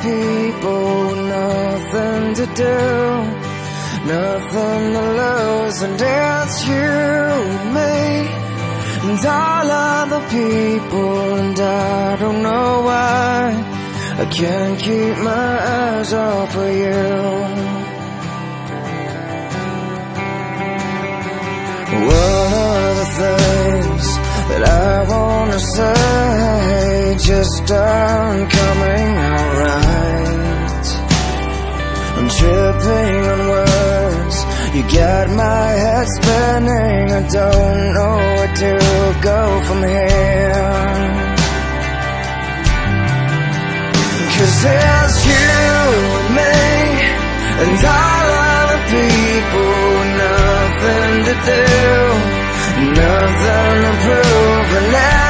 people, with nothing to do. Nothing to lose, and it's you and me, and all other people, and I don't know why I can't keep my eyes off of you. One of the things that I wanna say just aren't coming out right. I'm tripping on words, you got my head spinning. I don't know where to go from here. Cause there's you and me And all other people Nothing to do Nothing to prove And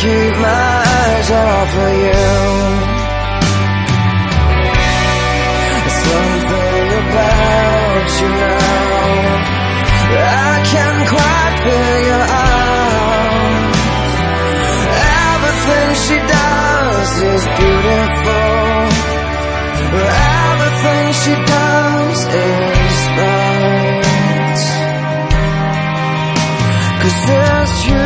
keep my eyes off of you. Something about you now I can't quite figure out. Everything she does is beautiful. Everything she does is right. Cause there's you